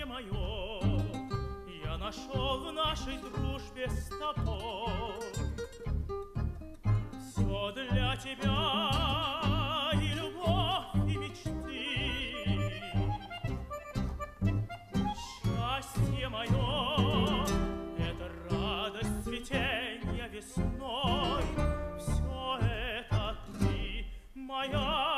счастье мое я нашел в нашей дружбе с тобой. Все для тебя и любовь, и мечты. Счастье мое — это радость цветения весной. Все это ты, моя